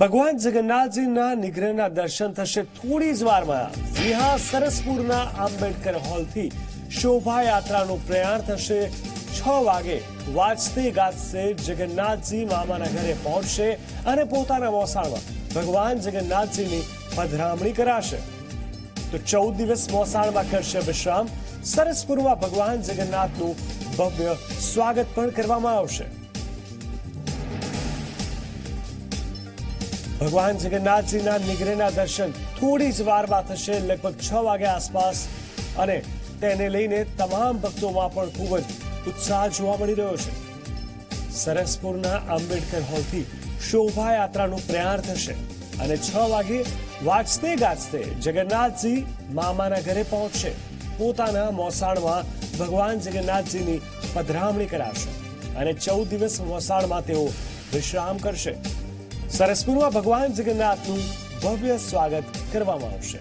ભગવાન જગન્નાથજીના નિગ્રહના દર્શન થશે થોડી જ વારમાં. વિહા સરસપુરના આંબેડકર હોલથી શોભાયાત્રાનું પ્રયાણ થશે છ વાગે. વાજતે ગાજતે જગન્નાથજી મામાના ઘરે પહોંચશે અને પોતાના મોસાળમાં ભગવાન જગન્નાથજીની પધરામણી કરાશે. તો ચૌદ દિવસ મોસાળમાં કરશે વિશ્રામ. સરસપુરમાં ભગવાન જગન્નાથનું ભવ્ય સ્વાગત પણ કરવામાં આવશે. ભગવાન જગન્નાથજીના નિગ્રહના દર્શન થોડી જ વારમાં થશે, લગભગ છ વાગ્યા આસપાસ. અને તેને લઈને તમામ ભક્તોમાં પણ ખૂબ જ ઉત્સાહ જોવા મળી રહ્યો છે. સરસપુરના આંબેડકર હોલથી શોભાયાત્રાનું પ્રયાણ થશે અને છ વાગે વાજતે ગાજતે જગન્નાથજી મામાના ઘરે પહોંચશે. પોતાના મોસાળમાં ભગવાન જગન્નાથજીની પધરામણી કરાશે અને ચૌદ દિવસ મોસાળમાં તેઓ વિશ્રામ કરશે. સરસપુરમાં ભગવાન જગન્નાથનું ભવ્ય સ્વાગત કરવામાં આવશે.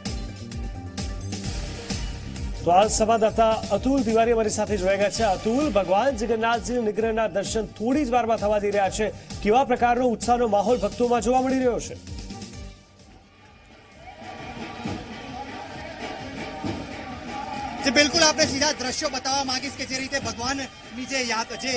તો આ સંવાદદાતા અતુલ તિવારી અમારી સાથે જોડાઈ ગયા છે. અતુલ, ભગવાન જગન્નાથજી નિગ્રહના દર્શન થોડી જ વારમાં થવા જઈ રહ્યા છે. કેવા પ્રકારનો ઉત્સાહનો માહોલ ભક્તોમાં જોવા મળી રહ્યો છે? બિલકુલ આપણે સીધા દ્રશ્યો બતાવવા માંગીશ કે જે રીતે ભગવાનની જે જે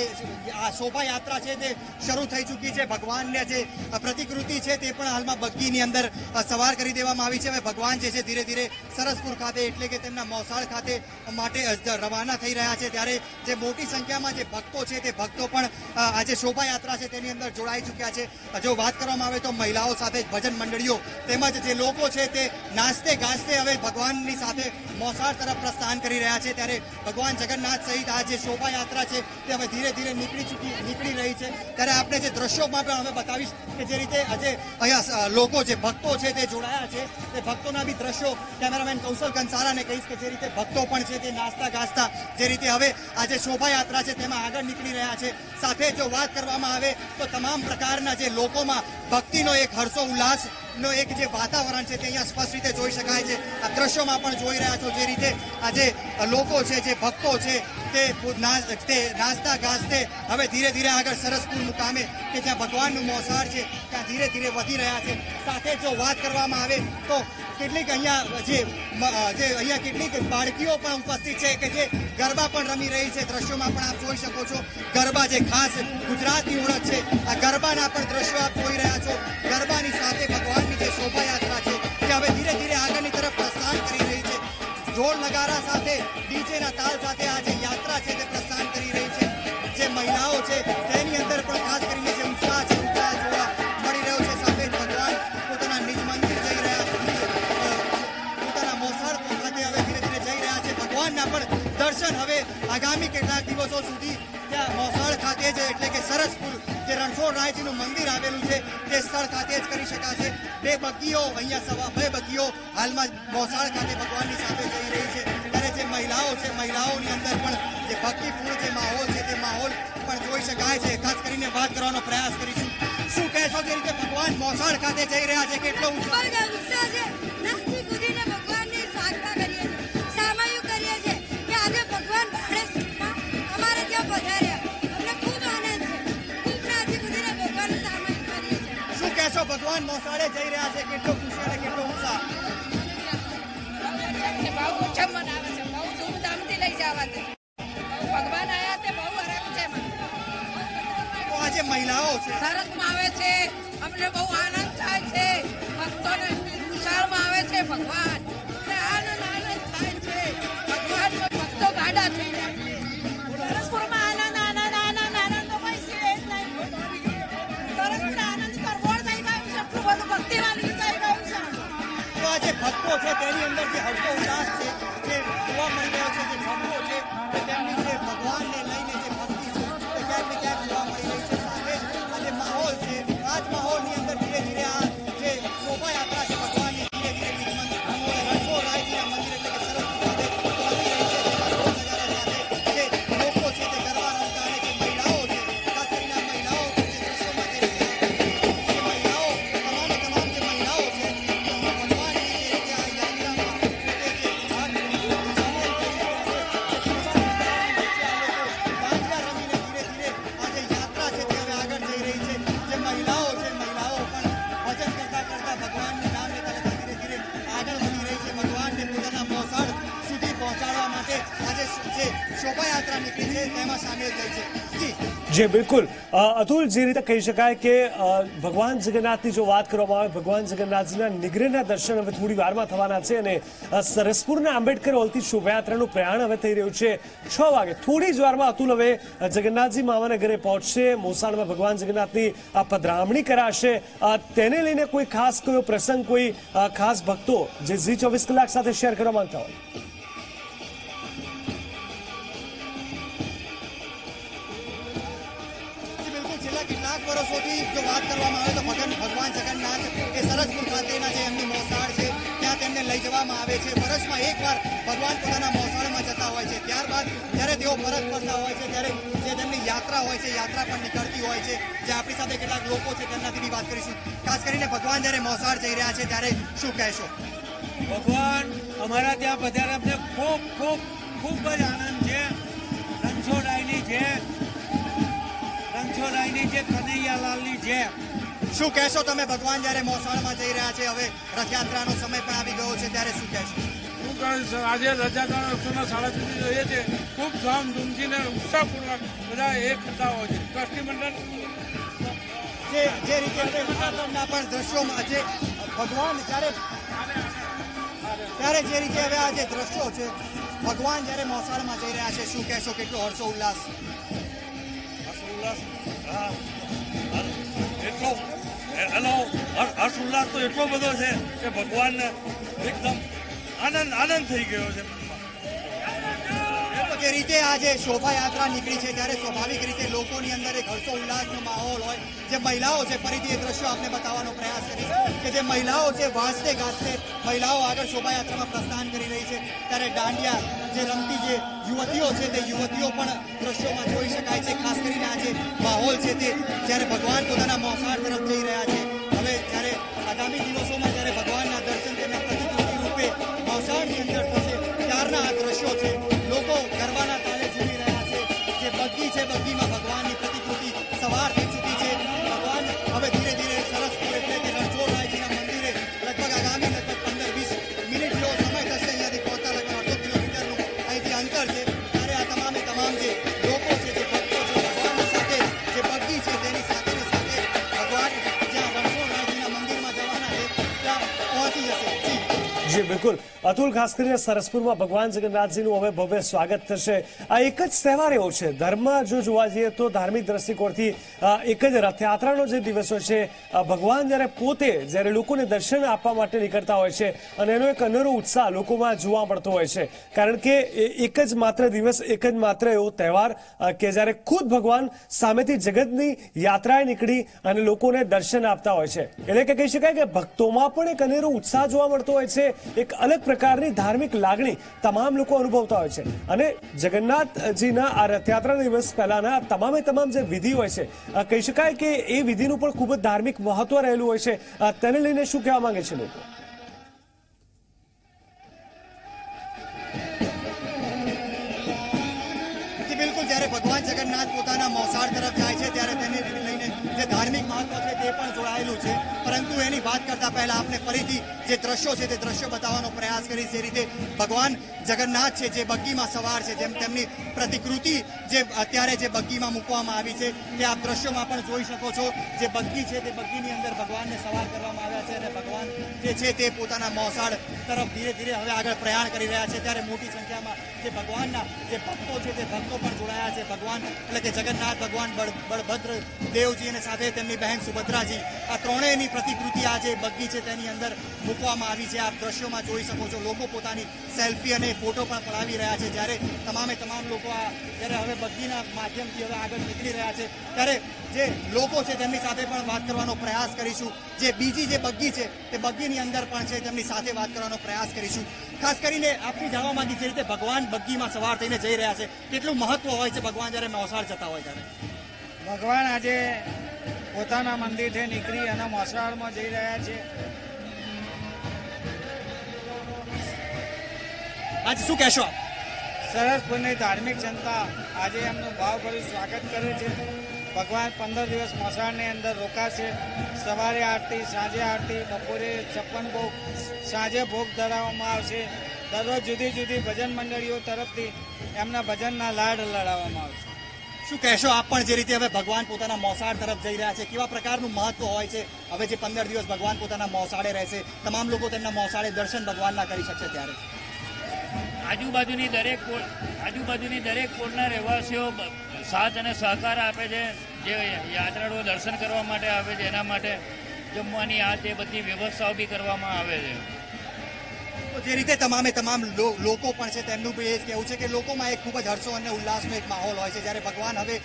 શોભાયાત્રા છે તે શરૂ થઈ ચૂકી છે. ભગવાનને જે પ્રતિકૃતિ છે તે પણ હાલમાં બગ્ગીની અંદર સવાર કરી દેવામાં આવી છે હવે ભગવાન જે છે ધીરે ધીરે સરસપુર ખાતે એટલે કે તેમના મોસાળ ખાતે માટે રવાના થઈ રહ્યા છે. ત્યારે જે મોટી સંખ્યામાં જે ભક્તો છે તે ભક્તો પણ આ જે શોભાયાત્રા છે તેની અંદર જોડાઈ ચૂક્યા છે. જો વાત કરવામાં આવે તો મહિલાઓ સાથે ભજન મંડળીઓ તેમજ જે લોકો છે તે નાસ્તે ગાજતે હવે ભગવાનની સાથે મોસાળ તરફ પ્રસ્થાન કરી રહ્યા છે ત્યારે ભગવાન જગન્નાથ સહિત આ જે શોભાયાત્રા છે તે હવે ધીરે ધીરે નીકળી ચૂકી નીકળી રહી છે. ત્યારે આપણે જે દ્રશ્યોમાં પણ હવે બતાવીશ કે જે રીતે આજે અહીંયા લોકો જે ભક્તો છે તે જોડાયા છે. તે ભક્તોના બી દ્રશ્યો કેમેરામેન કૌશલ કંસારાને કહીશ કે જે રીતે ભક્તો પણ છે તે નાસ્તા ગાસ્તા જે રીતે હવે આ જે શોભાયાત્રા છે તેમાં આગળ નીકળી રહ્યા છે. સાથે જો વાત કરવામાં આવે તો તમામ પ્રકારના જે લોકોમાં ભક્તિનો એક હર્ષો ઉલ્લાસ નો એક જે વાતાવરણ છે તે અહીંયા સ્પષ્ટ રીતે જોઈ શકાય છે. આ દ્રશ્યોમાં પણ જોઈ રહ્યા છો જે રીતે આ જે લોકો છે, જે ભક્તો છે, તે તે નાચતા ગાજતે હવે ધીરે ધીરે આગળ સરસપુર મુકામે કે જ્યાં ભગવાનનું મોસાળ છે, ત્યાં ધીરે ધીરે વધી રહ્યા છે. સાથે જો વાત કરવામાં આવે તો કેટલીક અહીંયા, જે જે અહીંયા કેટલીક બાળકીઓ પણ ઉપસ્થિત છે કે જે ગરબા પણ રમી રહી છે. દ્રશ્યોમાં પણ આપ જોઈ શકો છો, ગરબા જે ખાસ ગુજરાતની ઓળખ છે, આ ગરબાના પણ દ્રશ્યો આપ જોઈ રહ્યા છો. ગરબાની સાથે ભગવાનની જે શોભાયાત્રા છે તે હવે ધીરે ધીરે આગળની તરફ પ્રસ્થાન કરી રહી છે. ઢોલ નગારા સાથે, ડીજેના તાલ સાથે આ જે યાત્રા છે તે જ એટલે કે સરસપુર જે રણછોડ રાયજીનું મંદિર આવેલું છે, તે સ્થળ ખાતે જ કરી શકાશે. બે બગીઓ, અહીંયા સવા બે બગીઓ, હાલમાં મોસાળ ખાતે ભગવાનની સાથે જઈ રહી છે. ત્યારે જે મહિલાઓ છે, મહિલાઓની અંદર પણ જે ભક્તિપૂર્ણ જે માહોલ છે, તે માહોલ પણ જોઈ શકાય છે. ખાસ કરીને વાત કરવાનો પ્રયાસ કરીશું. શું કહેશો જે રીતે ભગવાન મોસાળ ખાતે જઈ રહ્યા છે? કેટલો ઉત્સાહ ભગવાન મોસાળે જઈ રહ્યા છે કેટલો ખુશી અને કેટલો ઉત્સાહ. બહુ ઉત્સવ મનાવે છે બહુ ધૂમધામથી લઈ જવા છે ભગવાન આયા તે બહુ આરામ છે તો આજે મહિલાઓ છે આવે છે અમને બહુ આનંદ થાય છે ભક્તોને આવે છે ભગવાન. ભક્તો છે તેની અંદર જે હર્ષો ઉલ્લાસ છે જે બિલકુલ અતુલ જે રીતે કહી શકાય કે ભગવાન જગન્નાથની જો વાત કરવામાં આવે ભગવાન જગન્નાથજીના નિગ્રહના દર્શન હવે થોડી વારમાં થવાના છે અને સરસપુરના આંબેડકર હોલથી શોભાયાત્રાનું પ્રયાણ હવે થઈ રહ્યું છે છ વાગે થોડી જ વારમાં અતુલ હવે જગન્નાથજી મામાના ઘરે પહોંચશે મોસાળમાં ભગવાન જગન્નાથની પધરામણી કરાશે તેને લઈને કોઈ ખાસ કયો પ્રસંગ કોઈ ખાસ ભક્તો જે ઝી ચોવીસ કલાક સાથે શેર કરવા માંગતા હોય છેલ્લા કેટલાક વર્ષોથી જો વાત કરવામાં આવે તો ભગવાન ભગવાન જગન્નાથ એ સરસપુર ખાતેના જે એમની મોસાળ છે, ત્યાં તેમને લઈ જવામાં આવે છે. વર્ષમાં એકવાર ભગવાન પોતાના મોસાળમાં જતા હોય છે. ત્યારબાદ જ્યારે તેઓ પરત ફરતા હોય છે, ત્યારે જે તેમની યાત્રા હોય છે, યાત્રા પણ નીકળતી હોય છે, જે આપણી સાથે કેટલાક લોકો છે તેમનાથી વાત કરીશું. ખાસ કરીને ભગવાન જ્યારે મોસાળ જઈ રહ્યા છે, ત્યારે શું કહેશો? ભગવાન, અમારા ત્યાં પધારે અમને ખૂબ ખૂબ ખૂબ જ આનંદ છે. રણછોડાઈની છે રણછોડરાયની છે કનૈયાલાલની જેમ. શું કહેશો તમે? ભગવાન જ્યારે મોસાળમાં જઈ રહ્યા છે હવે રથયાત્રાનો સમય પણ આવી ગયો છે ત્યારે શું કહેશો? શું કારણ છે આજે રજાકાળ ઉત્સવના શાળા સુધી જોઈએ છે. ખૂબ ધામધૂમથી ને ઉત્સાહપૂર્વક બધા એ થતા હોય છે. ટ્રસ્ટી મંડળ જે જે રીતે પણ દ્રશ્યોમાં જે ભગવાન જ્યારે ત્યારે જે રીતે હવે આ જે દ્રશ્યો છે ભગવાન જ્યારે મોસાળમાં જઈ રહ્યા છે શું કહેશો? કેટલો હર્ષો ઉલ્લાસ હર્ષોલ્લાસ એટલો એનો હર્ષ હર્ષ ઉલ્લાસ તો એટલો બધો છે કે ભગવાનને એકદમ આનંદ આનંદ થઈ ગયો છે. જે રીતે આજે શોભાયાત્રા નીકળી છે ત્યારે સ્વાભાવિક રીતે લોકોની અંદર એક હર્ષો ઉલ્લાસનો માહોલ હોય. જે મહિલાઓ છે, ફરીથી એ દ્રશ્યો આપને બતાવવાનો પ્રયાસ કરીશ કે જે મહિલાઓ છે વાંચતે ગાજતે મહિલાઓ આગળ શોભાયાત્રામાં પ્રસ્થાન કરી રહી છે. ત્યારે દાંડિયા જે રમતી જે યુવતીઓ છે, તે યુવતીઓ પણ દ્રશ્યોમાં જોઈ શકાય છે. ખાસ કરીને આ જે માહોલ છે તે જ્યારે ભગવાન પોતાના મોસાળ તરફ જઈ રહ્યા છે. હવે જ્યારે આગામી દિવસોમાં જી, બિલકુલ. અતુલ ખાસ કરીને સરસપુરમાં ભગવાન જગન્નાથજીનું હવે ભવ્ય સ્વાગત થશે. આ એક જ તહેવાર એવો છે. ધર્મ જો જોવા જઈએ તો ધાર્મિક દ્રષ્ટિકોણથી એક જ રથયાત્રાનો જે દિવસો છે ભગવાન જ્યારે પોતે, જ્યારે લોકોને દર્શન આપવા માટે નીકળતા હોય છે અને એનો એક અનેરો ઉત્સાહ લોકોમાં જોવા મળતો હોય છે. કારણ કે એક જ માત્ર દિવસ, એક જ માત્ર એવો તહેવાર કે જ્યારે ખુદ ભગવાન સામેથી જગતની યાત્રાએ નીકળી અને લોકોને દર્શન આપતા હોય છે. એટલે કે કહી શકાય કે ભક્તોમાં પણ એક અનેરો ઉત્સાહ જોવા મળતો હોય છે એક અલગ પ્રકારની ધાર્મિક લાગણી તમામ લોકો અનુભવતા હોય છે. અને જગન્નાથજીના આ રથયાત્રા દિવસ પહેલાના તમામે તમામ જે વિધિ હોય છે કહી શકાય કે એ વિધિનું પણ ખૂબ જ ધાર્મિક મહત્વ રહેલું હોય છે. તેને લઈને શું કહેવા માંગે છે લોકો? કરતા પહેલા આપણે ફરીથી જે દ્રશ્યો છે તે દ્રશ્યો બતાવવાનો પ્રયાસ કરી જે રીતે ભગવાન જગન્નાથ છે, જે બગ્ગીમાં સવાર છે, જેમ તેમની પ્રતિકૃતિ જે અત્યારે જે બગ્ગીમાં મૂકવામાં આવી છે, તે આપ દ્રશ્યોમાં પણ જોઈ શકો છો. જે બગ્ગી છે, તે બગ્ગીની અંદર ભગવાનને સવાર કરવામાં આવ્યા છે અને ભગવાન જે છે તે પોતાના મોસાળ તરફ ધીરે ધીરે હવે આગળ પ્રયાણ કરી રહ્યા છે. ત્યારે મોટી સંખ્યામાં જે ભગવાનના જે ભક્તો છે, તે ભક્તો પણ જોડાયા છે. ભગવાન એટલે કે જગન્નાથ, ભગવાન બળભદ્ર દેવજી અને સાથે તેમની બહેન સુભદ્રાજી. આ ત્રણેયની પ્રતિકૃતિ આ જે છે. તેની અંદર મૂકવામાં આવી છે. આપ દ્રશ્યોમાં જોઈ શકો છો. લોકો પોતાની સેલ્ફી અને ફોટો પણ પડાવી રહ્યા છે. જ્યારે તમામે તમામ લોકો આ જ્યારે હવે બગ્ગીના માધ્યમથી હવે આગળ નીકળી રહ્યા છે. ત્યારે જે લોકો છે તેમની સાથે પણ વાત કરવાનો પ્રયાસ કરીશું. જે બીજી જે બગ્ગી છે, તે બગ્ગીની અંદર પણ છે. તેમની સાથે વાત કરવાનો પ્રયાસ કરીશું. ખાસ કરીને આપની જાણવા માંગી છે રીતે ભગવાન બગ્ગીમાં સવાર થઈને જઈ રહ્યા છે. કેટલું મહત્વ હોય છે ભગવાન જ્યારે મોસાળ જતા હોય ત્યારે? ભગવાન આજે પોતાના મંદિરથી નીકળી અને મોસાળમાં જઈ રહ્યા છે. આજે શું કહેશો સરસ સરસપુરની ધાર્મિક જનતા. આજે એમનું ભાવભર્યું સ્વાગત કરે છે. ભગવાન પંદર દિવસ મોસાળની અંદર રોકાશે. સવારે આરતી સાંજે આરતી બપોરે છપ્પન ભોગ સાંજે ભોગ ધરાવવામાં આવશે. દરરોજ જુદી જુદી ભજન મંડળીઓ તરફથી એમના ભજનના લાડ લડાવવામાં આવશે. શું કહેશો આપ પણ જે રીતે હવે ભગવાન પોતાના મોસાળ તરફ જઈ રહ્યા છે, કેવા પ્રકારનું મહત્વ હોય છે? હવે જે પંદર દિવસ ભગવાન પોતાના મોસાળે રહેશે તમામ લોકો તેમના મોસાળે દર્શન ભગવાનના કરી શકશે ત્યારે. આજુબાજુની દરેક આજુબાજુની દરેક પોળના રહેવાસીઓ સાથ અને સહકાર આપે છે, જે યાત્રાળુઓ દર્શન કરવા માટે આવે છે, એના માટે જમવાની આ તે બધી વ્યવસ્થાઓ બી કરવામાં આવે છે. જે રીતે તમામે તમામ લોકો પણ છે, તેમનું બી એ જ કહેવું છે કે લોકોમાં એક ખૂબ જ હર્ષો અને ઉલ્લાસનો એક માહોલ હોય છે. જ્યારે ભગવાન હવે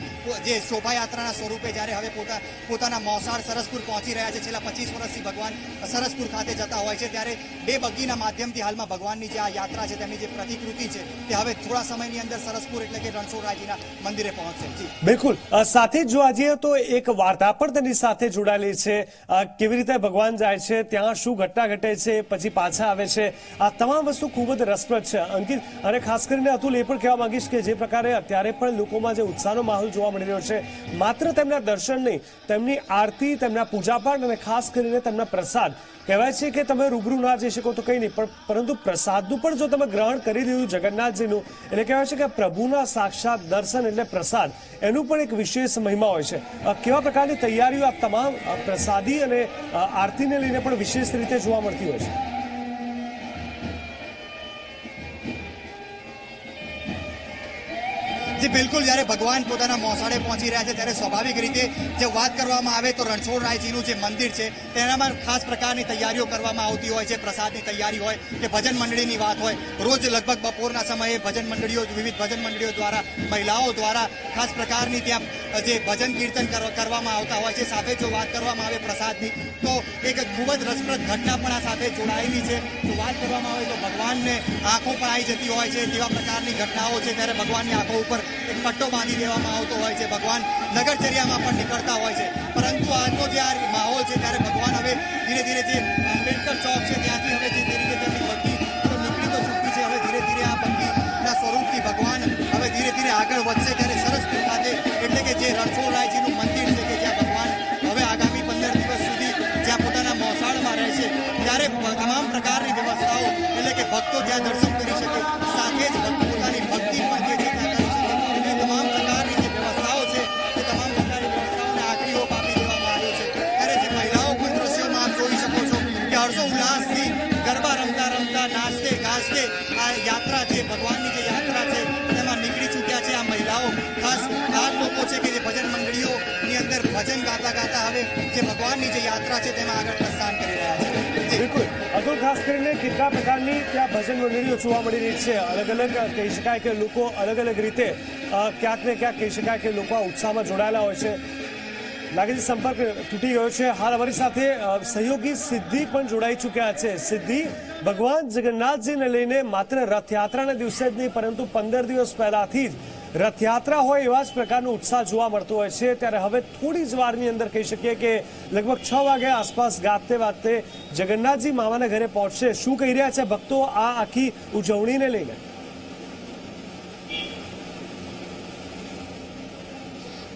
જે શોભાયાત્રાના સ્વરૂપે જ્યારે હવે પોતા, પોતાના મોસાળ સરસપુર પહોંચી રહ્યા છે, છેલ્લા પચીસ વર્ષથી ભગવાન સરસપુર ખાતે જતા હોય છે. ત્યારે બે બગીના માધ્યમથી હાલમાં ભગવાનની જે આ યાત્રા છે, તેમની જે પ્રતિકૃતિ છે, તે હવે થોડા સમયની અંદર સરસપુર એટલે કે રણછોડરાયજીના મંદિરે પહોંચશે. બિલકુલ. સાથે જ જોવા જઈએ તો એક વાર્તા પણ તેની સાથે જોડાયેલી છે. કેવી રીતે ભગવાન જાય છે, ત્યાં શું ઘટના ઘટે છે, પછી પાછા આવે છે. તમામ વસ્તુ ખૂબ જ રસપ્રદ છે. અંકિત, અને ખાસ કરીને અતુલ એ પણ કહેવા માંગીશ કે જે પ્રકારે અત્યારે પણ લોકોમાં જે ઉત્સાહનો માહોલ જોવા મળી રહ્યો છે, માત્ર તેમના દર્શન નહીં, તેમની આરતી, તેમના પૂજાપાઠ અને ખાસ કરીને તેમના પ્રસાદ. કહેવાય છે કે તમે રૂબરૂ ના જઈ શકો તો કંઈ નહીં, પણ પરંતુ પ્રસાદનું પણ જો તમે ગ્રહણ કરી દીધું જગન્નાથજીનું, એટલે કહેવાય છે કે પ્રભુના સાક્ષાત દર્શન એટલે પ્રસાદ, એનું પણ એક વિશેષ મહિમા હોય છે. કેવા પ્રકારની તૈયારીઓ આ તમામ પ્રસાદી અને આરતીને લઈને પણ વિશેષ રીતે જોવા મળતી હોય છે? જે, બિલકુલ. જ્યારે ભગવાન પોતાના મોસાળે પહોંચી રહ્યા છે, ત્યારે સ્વાભાવિક રીતે જે વાત કરવામાં આવે તો રણછોડરાયજીનું જે મંદિર છે, તેનામાં ખાસ પ્રકારની તૈયારીઓ કરવામાં આવતી હોય છે, પ્રસાદની તૈયારી હોય કે ભજન મંડળીની વાત હોય. રોજ લગભગ બપોરના સમયે ભજન મંડળીઓ, વિવિધ ભજન મંડળીઓ દ્વારા, મહિલાઓ દ્વારા ખાસ પ્રકારની ત્યાં જે ભજન કીર્તન કર- કરવામાં આવતા હોય છે. સાથે જો વાત કરવામાં આવે પ્રસાદની, તો એક ખૂબ જ રસપ્રદ ઘટના પણ આ સાથે જોડાયેલી છે. જો વાત કરવામાં આવે તો ભગવાનને આંખો પણ આવી જતી હોય છે, તેવા પ્રકારની ઘટનાઓ છે. ત્યારે ભગવાનની આંખો ઉપર એક પટ્ટો બાંધી દેવામાં આવતો હોય છે. ભગવાન નગરચર્યામાં પણ નીકળતા હોય છે. પરંતુ આજનો જે આ માહોલ છે, ત્યારે ભગવાન હવે ધીરે ધીરે જે આંબેડકર ચોક છે, ત્યાંથી હવે જે રીતે તેમની તો નીકળી તો ચૂકી છે. હવે ધીરે ધીરે આ બગ્ગીના સ્વરૂપથી ભગવાન હવે ધીરે ધીરે આગળ વધશે. ત્યારે સરસ ખાતે એટલે કે જે રણછોડરાયજીનું ભગવાનની જે યાત્રા છે તેમાં નીકળી ચૂક્યા છે આ મહિલાઓ. ખાસ આ લોકો છે કે જે ભજન મંડળીઓની અંદર ભજન ગાતા ગાતા હવે જે ભગવાનની જે યાત્રા છે, તેમાં આગળ પ્રસ્થાન કરી રહ્યા છે. બિલકુલ. અતુલ, ખાસ કરીને કેટલા પ્રકારની ત્યાં ભજન મંડળીઓ જોવા મળી રહી છે? અલગ અલગ કહી શકાય કે લોકો અલગ અલગ રીતે ક્યાંક ને ક્યાંક કહી શકાય કે લોકો આ ઉત્સાહમાં જોડાયેલા હોય છે. લાગે છે સંપર્ક તૂટી ગયો છે. હાલ અમારી સાથે સહયોગી સિદ્ધિ પણ જોડાઈ ચૂક્યા છે. સિદ્ધિ ભગવાન જગન્નાથજીને લઈને માત્ર રથયાત્રાના દિવસે જ નહીં, પરંતુ પંદર દિવસ પહેલાથી જ રથયાત્રા હોય એવા જ પ્રકારનો ઉત્સાહ જોવા મળતો હોય છે. ત્યારે હવે થોડી જ વારની અંદર કહી શકીએ કે લગભગ છ વાગે આસપાસ ગાતે વાગતે જગન્નાથજી મામાના ઘરે પહોંચશે. શું કહી રહ્યા છે ભક્તો આ આખી ઉજવણીને લઈને?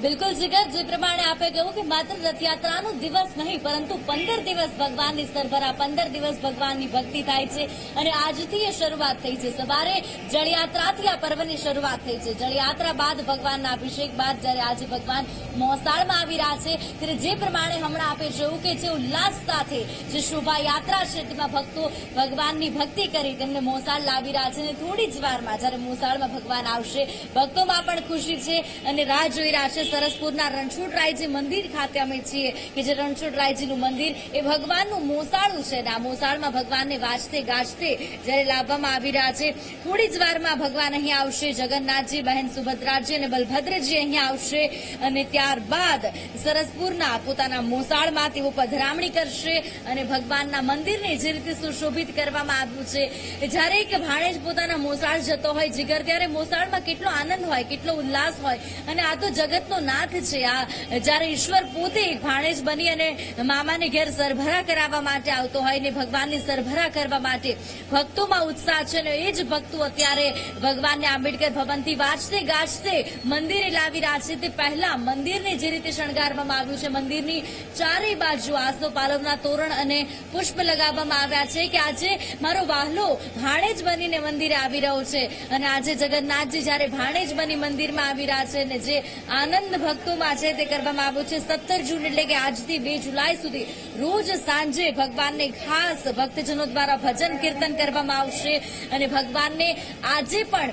બિલકુલ જીગર જે પ્રમાણે આપે કહ્યું કે માત્ર રથયાત્રાનો દિવસ નહીં, પરંતુ પંદર દિવસ ભગવાનની સરભરા, પંદર દિવસ ભગવાનની ભક્તિ થાય છે. અને આજથી એ શરૂઆત થઈ છે. સવારે જળયાત્રાથી આ પર્વની શરૂઆત થઈ છે. જળયાત્રા બાદ ભગવાનના અભિષેક બાદ જ્યારે આજે ભગવાન મોસાળમાં આવી રહ્યા છે, ત્યારે જે પ્રમાણે હમણાં આપે જોયું કે જે ઉલ્લાસ સાથે જે શોભાયાત્રા છે તેમાં ભક્તો ભગવાનની ભક્તિ કરી તેમને મોસાળ લાવી રહ્યા છે. અને થોડી જ વારમાં જ્યારે મોસાળમાં ભગવાન આવશે, ભક્તોમાં પણ ખુશી છે અને રાહ જોઈ રહ્યા છે. સરસપુરના રણછોડરાયજી મંદિર ખાતે અમે છીએ કે જે રણછોડરાયજીનું મંદિર એ ભગવાનનું મોસાળું છે આ મોસાળમાં ભગવાનને વાજતે ગાજતે જ્યારે લાવવામાં આવી રહ્યા છે. થોડી જ વારમાં ભગવાન અહીં આવશે, જગન્નાથજી, બહેન સુભદ્રાજી અને બલભદ્રજી અહીં આવશે અને ત્યારબાદ સરસપુરના પોતાના મોસાળમાં તેઓ પધરામણી કરશે અને ભગવાનના મંદિરને જે રીતે સુશોભિત કરવામાં આવ્યું છે. જ્યારે એક ભાણેજ પોતાના મોસાળ જતો હોય, જીગર, ત્યારે મોસાળમાં કેટલો આનંદ હોય, કેટલો ઉલ્લાસ હોય અને આ તો જગતનો નાથ છે. આ જ્યારે ઈશ્વર પોતે ભાણેજ બની અને મામાને ઘેર સરભરા કરાવવા માટે આવતો હોય ને ભગવાનની સરભરા કરવા માટે ભક્તોમાં ઉત્સાહ છે ને એ જ ભક્તો અત્યારે ભગવાનને આંબેડકર ભવનથી વાંચતે, ગાજતે, મંદિરે લાવી રહ્યા છે. તે પહેલા મંદિરને જે રીતે શણગારવામાં આવ્યું છે, મંદિરની ચારેય બાજુ આસનો પાલવના તોરણ અને પુષ્પ લગાવવામાં આવ્યા છે કે આજે મારો વાહલો ભાણેજ બનીને મંદિરે આવી રહ્યો છે. અને આજે જગન્નાથજી જ્યારે ભાણેજ બની મંદિરમાં આવી રહ્યા છે ને જે આનંદ ભક્તોમાં છે તે કરવામાં આવ્યો છે. સત્તર જૂન એટલે કે આજથી બે જુલાઈ સુધી રોજ સાંજે ભગવાનને ખાસ ભક્તજનો દ્વારા ભજન કીર્તન કરવામાં આવશે અને ભગવાનને આજે પણ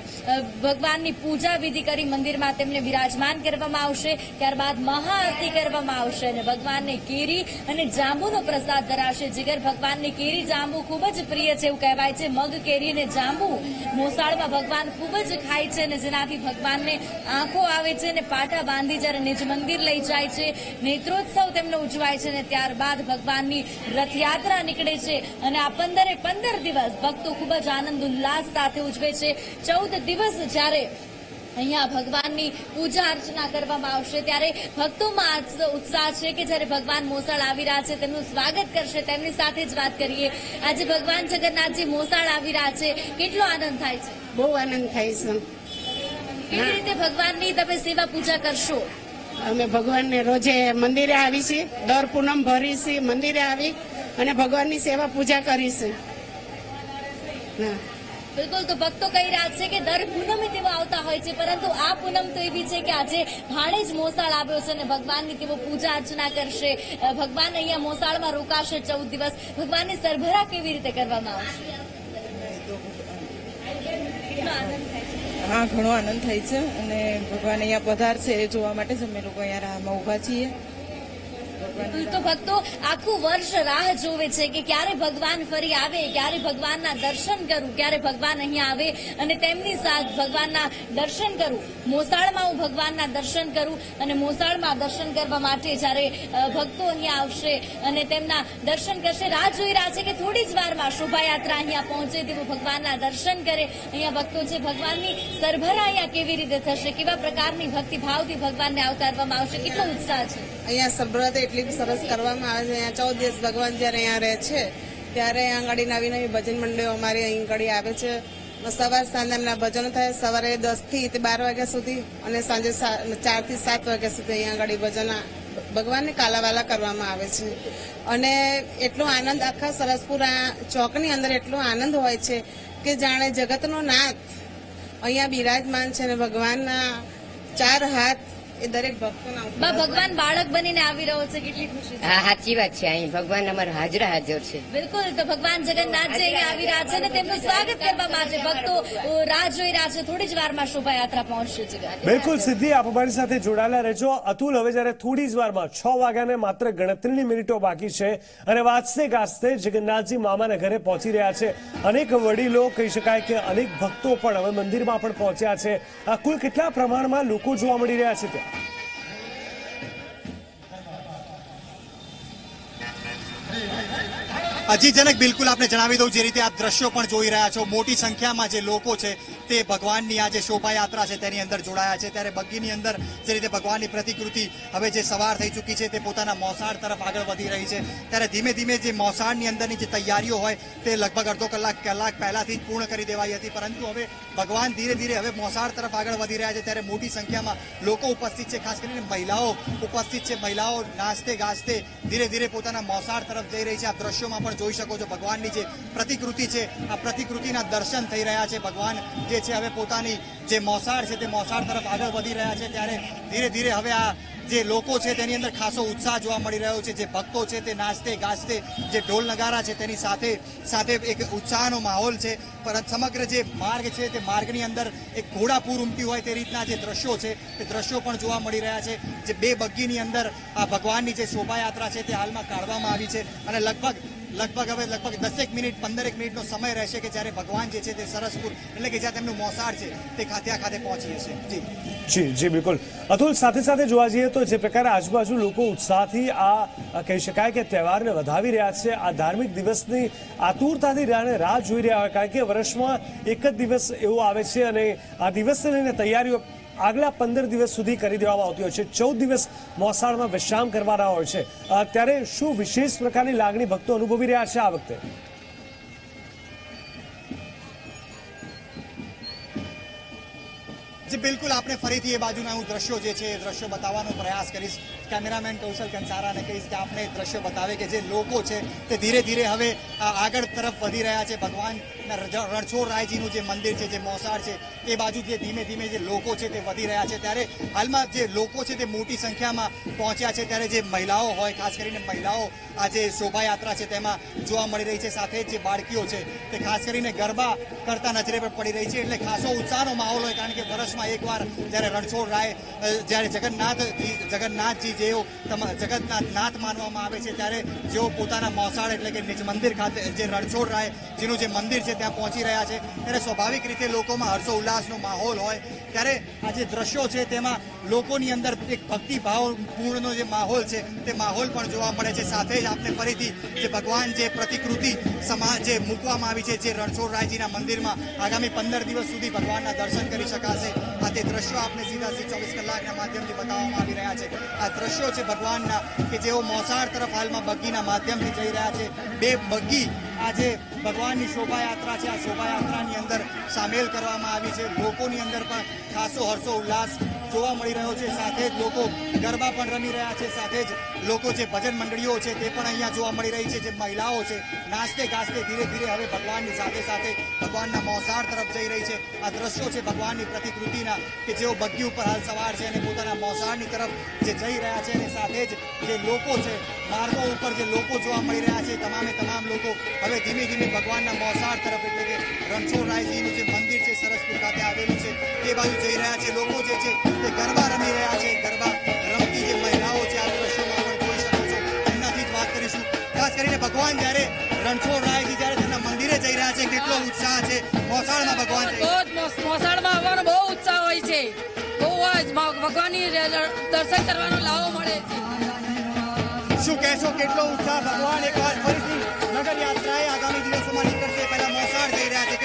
ભગવાનની પૂજા વિધિ કરી મંદિરમાં તેમને બિરાજમાન કરવામાં આવશે. ત્યારબાદ મહાઆરતી કરવામાં આવશે અને ભગવાનને કેરી અને જાંબુનો પ્રસાદ ધરાશે. જીગર ભગવાનને કેરી જાંબુ ખૂબ જ પ્રિય છે એવું કહેવાય છે. મગ, કેરી અને જાંબુ મોસાળમાં ભગવાન ખૂબ જ ખાય છે અને જેનાથી ભગવાનને આંખો આવે છે અને પાટા બાંધી જ્યારે નિજ મંદિર લઈ જાય છે, નેત્રોત્સવ તેમનો ઉજવાય છે અને ત્યારબાદ ભગવાનની રથયાત્રા નીકળે છે અને આ પંદરે પંદર દિવસ ભક્તો ખૂબ જ આનંદ ઉલ્લાસ સાથે ઉજવે છે. ચૌદ દિવસ જ્યારે અહીંયા ભગવાનની પૂજા અર્ચના કરવામાં આવશે, ત્યારે ભક્તોમાં ઉત્સાહ છે કે જ્યારે ભગવાન મોસાળ આવી રહ્યા છે, તેમનું સ્વાગત કરશે, તેમની સાથે જ વાત કરીએ. આજે ભગવાન જગન્નાથજી મોસાળ આવી રહ્યા છે. કેટલો આનંદ થાય છે? બહુ આનંદ થાય છે. કેવી રીતે ભગવાનની તમે સેવા પૂજા કરશો? અમે ભગવાનને રોજે મંદિરે આવી છીએ દર પૂનમ ભરી છીએ મંદિરે આવી અને ભગવાનની સેવા પૂજા કરી છે. હા. બિલકુલ તો ભક્તો કહી રહ્યા છે કે દર પૂનમે તેઓ આવતા હોય છે પરંતુ આ પૂનમ તો એવી છે કે આજે ભાણે જ મોસાળ આવ્યો છે અને ભગવાનની તેઓ પૂજા અર્ચના કરશે. ભગવાન અહીંયા મોસાળમાં રોકાશે ચૌદ દિવસ. ભગવાનની સરભરા કેવી રીતે કરવામાં આવશે કેટલો આનંદ થાય છે હા, ઘણો આનંદ થાય છે અને ભગવાન અહીંયા પધાર છે એ જોવા માટે જ અમે લોકો અહીંયા રાહમાં ઊભા છીએ. તો ભક્તો આખું વર્ષ રાહ જોવે છે કે ક્યારે ભગવાન ફરી આવે, ક્યારે ભગવાનના દર્શન કરું, ક્યારે ભગવાન અહીંયા આવે અને તેમની સાથ ભગવાનના દર્શન કરું. મોસાળમાં હું ભગવાનના દર્શન કરું અને મોસાળમાં દર્શન કરવા માટે જ્યારે ભક્તો અહીંયા આવશે અને તેમના દર્શન કરશે, રાહ જોઈ રહ્યા છે કે થોડી જ વારમાં શોભાયાત્રા અહીંયા પહોંચે તેઓ ભગવાનના દર્શન કરે. અહીંયા ભક્તો છે, ભગવાનની સરભરા અહીંયા કેવી રીતે થશે, કેવા પ્રકારની ભક્તિભાવથી ભગવાનને આવકારવામાં આવશે, કેટલો ઉત્સાહ છે. અહીંયા સબ્રત એટલી સરસ કરવામાં આવે છે. અહીંયા ચૌદ દિવસ ભગવાન જ્યારે અહીંયા રહે છે, ત્યારે અહીંયા આગળ નવી નવી ભજન મંડળીઓ અમારી અહીં આગળ આવે છે. સવાર સાંજે એમના ભજનો થાય, સવારે દસથી બાર વાગ્યા સુધી અને સાંજે ચારથી સાત વાગ્યા સુધી અહીંયા આગળ ભજન ભગવાનને કાલાવાલા કરવામાં આવે છે. અને એટલો આનંદ આખા સરસપુરા ચોકની અંદર એટલો આનંદ હોય છે કે જાણે જગતનો નાથ અહીંયા બિરાજમાન છે અને ભગવાનના ચાર હાથ એ દરેક ભક્તોના ભગવાન બાળક બનીને આવી રહ્યો છે કેટલી ખુશી હા સાચી વાત છે. અહીં ભગવાન અમારા હાજરા હાજર છે. બિલકુલ તો ભગવાન જગન્નાથજી અહીંયા આવી રહ્યા છે અને તેમનું સ્વાગત કરવા માટે ભક્તો રાહ જોઈ રહ્યા છે. થોડી જ વારમાં શોભાયાત્રા પહોંચશે છે. બિલકુલ સિદ્ધિ આપ અમારી સાથે જોડાયેલા રહેજો. અતુલ હવે જ્યારે થોડી જ વારમાં છ વાગ્યાને માત્ર ગણતરીની મિનિટો બાકી છે અને વાંચતે ગાજતે જગન્નાથજી મામાના ઘરે પહોંચી રહ્યા છે. અનેક વડીલો કહી શકાય કે અનેક ભક્તો પણ હવે મંદિરમાં પણ પહોંચ્યા છે. આ કુલ કેટલા પ્રમાણમાં લોકો જોવા મળી રહ્યા છે ત્યાં? અજીતજનક બિલકુલ આપને જણાવી દઉં, જે રીતે આપ દ્રશ્યો પણ જોઈ રહ્યા છો. મોટી સંખ્યામાં જે લોકો છે તે ભગવાનની આ જે શોભાયાત્રા છે તેની અંદર જોડાયા છે. ત્યારે બગ્ગીની અંદર જે રીતે ભગવાનની પ્રતિકૃતિ હવે જે સવાર થઈ ચૂકી છે તે પોતાના મોસાળ તરફ આગળ વધી રહી છે. ત્યારે ધીમે ધીમે જે મોસાળની અંદરની જે તૈયારીઓ હોય તે લગભગ અડધો કલાક કલાક પહેલાથી જ પૂર્ણ કરી દેવાઈ હતી. પરંતુ હવે ભગવાન ધીરે ધીરે હવે મોસાળ તરફ આગળ વધી રહ્યા છે. ત્યારે મોટી સંખ્યામાં લોકો ઉપસ્થિત છે. ખાસ કરીને મહિલાઓ ઉપસ્થિત છે. મહિલાઓ નાચતે, ગાજતે ધીરે ધીરે પોતાના મોસાળ તરફ જઈ રહી છે. આ દ્રશ્યોમાં પણ જોઈ શકો છો. ભગવાનની જે પ્રતિકૃતિ છે, આ પ્રતિકૃતિના દર્શન થઈ રહ્યા છે. ભગવાન જે છે, હવે પોતાની જે મોસાળ છે, તે મોસાળ તરફ આગળ વધી રહ્યા છે. ત્યારે ધીરે ધીરે હવે આ જે લોકો છે, તેની અંદર ખાસો ઉત્સાહ જોવા મળી રહ્યો છે. જે ભક્તો છે, તે નાચતે, ગાજતે, જે ઢોલ નગારા છે, તેની સાથે સાથે એક ઉત્સાહનો માહોલ છે. પરંતુ સમગ્ર જે માર્ગ છે, તે માર્ગની અંદર એક ઘોડાપૂર ઉમટી હોય તે રીતના જે દ્રશ્યો છે, તે દ્રશ્યો પણ જોવા મળી રહ્યા છે. જે બે બગ્ગીની અંદર આ ભગવાનની જે શોભાયાત્રા છે, તે હાલમાં કાઢવામાં આવી છે. અને લગભગ લગભગ હવે લગભગ દસેક મિનિટ, પંદરેક મિનિટનો સમય રહેશે કે જ્યારે ભગવાન જે છે તે સરસપુર એટલે કે જ્યાં તેમનું મોસાળ છે, તે ખાતે ખાતે પહોંચી જશે. જી. જી જી, બિલકુલ. અતુલ, સાથે સાથે જોવા જઈએ તો જે પ્રકારે આજુબાજુ લોકો ઉત્સાહથી આ કહી શકાય કે તહેવારને વધાવી રહ્યા છે, આ ધાર્મિક દિવસની આતુરતાથી રાહ જોઈ રહ્યા હોય, કારણ કે વર્ષમાં એક જ દિવસ એવો આવે છે અને આ દિવસને લઈને તૈયારીઓ આગલા પંદર દિવસ સુધી કરી દેવામાં આવતી હોય છે. ચૌદ દિવસ મોસાળમાં વિશ્રામ કરવાના હોય છે. ત્યારે શું વિશેષ પ્રકારની લાગણી ભક્તો અનુભવી રહ્યા છે આ વખતે? જી, બિલકુલ. આપણે ફરીથી એ બાજુના હું દ્રશ્યો જે છે, એ દ્રશ્યો બતાવવાનો પ્રયાસ કરીશ. કેમેરામેન કૌશલ કંસારાને કહીશ કે આપણે દ્રશ્યો બતાવે કે જે લોકો છે, તે ધીરે ધીરે હવે આગળ તરફ વધી રહ્યા છે. ભગવાન રજ- રણછોડ રાયજીનું જે મંદિર છે, જે મોસાળ છે એ બાજુ જે ધીમે ધીમે જે લોકો છે તે વધી રહ્યા છે, ત્યારે હાલમાં જે લોકો છે તે મોટી સંખ્યામાં પહોંચ્યા છે, ત્યારે જે મહિલાઓ હોય, ખાસ કરીને મહિલાઓ આ જે શોભાયાત્રા છે તેમાં જોવા મળી રહી છે, સાથે જ બાળકીઓ છે તે ખાસ કરીને ગરબા કરતા નજરે પર પડી રહી છે, એટલે ખાસો ઉત્સાહનો માહોલ હોય, કારણ કે વર્ષમાં એકવાર જ્યારે રણછોડ રાય જ્યારે જગન્નાથ જગન્નાથજી જેઓ જગન્નાથ નાથ માનવામાં આવે છે, ત્યારે જેઓ પોતાના મોસાળ એટલે કે નિજ મંદિર ખાતે જે રણછોડ રાય જેનું જે મંદિર છે, ત્યાં પહોંચી રહ્યા છે, ત્યારે સ્વાભાવિક રીતે લોકોમાં હર્ષો ઉલ્લાસનો માહોલ હોય, ત્યારે આ જે દ્રશ્યો છે તેમાં લોકોની અંદર એક ભક્તિભાવ પૂર્ણનો જે માહોલ છે, તે માહોલ પણ જોવા મળે છે. સાથે જ આપણે ફરીથી જે ભગવાન જે પ્રતિકૃતિ સમાજ જે મૂકવામાં આવી છે, જે રણછોડ રાયજીના મંદિરમાં આગામી પંદર દિવસ સુધી ભગવાનના દર્શન કરી શકાશે, આ તે દ્રશ્યો આપણે સીધા સીધ ચોવીસ કલાકના માધ્યમથી બતાવવામાં આવી રહ્યા છે. આ દ્રશ્યો છે ભગવાનના, કે જેઓ મોસાળ તરફ હાલમાં બગ્ગીના માધ્યમથી જઈ રહ્યા છે. બે બગ્ગી આજે ભગવાનની શોભાયાત્રા છે. આ શોભાયાત્રાની અંદર સામેલ કરવામાં આવી છે. લોકોની અંદર પણ ખાસો હર્ષો ઉલ્લાસ જોવા મળી રહ્યો છે. સાથે જ લોકો ગરબા પણ રમી રહ્યા છે. સાથે જ લોકો જે ભજન મંડળીઓ છે તે પણ અહીંયા જોવા મળી રહી છે. જે મહિલાઓ છે નાચતે ગાજતે ધીરે ધીરે હવે ભગવાનની સાથે સાથે ભગવાનના મોસાળ તરફ જઈ રહી છે. આ દ્રશ્યો છે ભગવાનની પ્રતિકૃતિના કે જેઓ બગ્ગી ઉપર હાલ સવાર છે અને પોતાના મોસાળની તરફ જે જઈ રહ્યા છે અને સાથે જ જે લોકો છે, માર્ગો ઉપર જે લોકો જોવા મળી રહ્યા છે, તમામે તમામ લોકો, હવે ધીમે ધીમે ભગવાનના મોસાળ તરફ એટલે કે રણછોડ રાયજીનું જે મંદિર છે, સરસપુર ખાતે આવેલું છે તે બાજુ જઈ રહ્યા છે લોકો જે છે તે ગરબા રમી રહ્યા છે, ગરબા રમતી જે મહિલાઓ છે, આ દ્રશ્યોમાં પણ જોઈ શકો છો એમનાથી જ વાત કરીશું. ખાસ કરીને ભગવાન જ્યારે રણછોડ રાયજી જ્યારે તેમના મંદિરે જઈ રહ્યા છે, કેટલો ઉત્સાહ છે. મોસાળમાં ભગવાન મોસાળમાં આવવાનો બહુ ઉત્સાહ હોય છે. બહુ જ ભગવાનની દર્શન કરવાનો લાવો મળે છે. શું કહેશો? કેટલો ઉત્સાહ ભગવાન એકવાર ફરીથી નગર યાત્રાએ આગામી દિવસોમાં નીકળશે. પહેલા મોસાળ જઈ રહ્યા છે.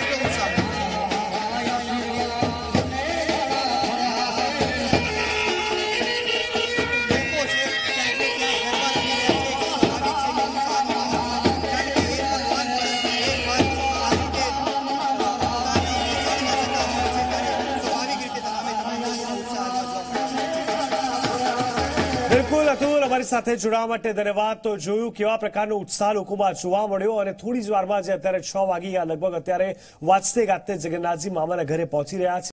અમારી સાથે જોડાવા માટે ધન્યવાદ. તો જોયું કેવા પ્રકારનો ઉત્સાહ લોકોમાં જોવા મળ્યો અને થોડી જ વારમાં જે અત્યારે છ વાગી ગયા, લગભગ અત્યારે વાંચતે ગાતે જગન્નાથજી મામાના ઘરે પહોંચી રહ્યા છે.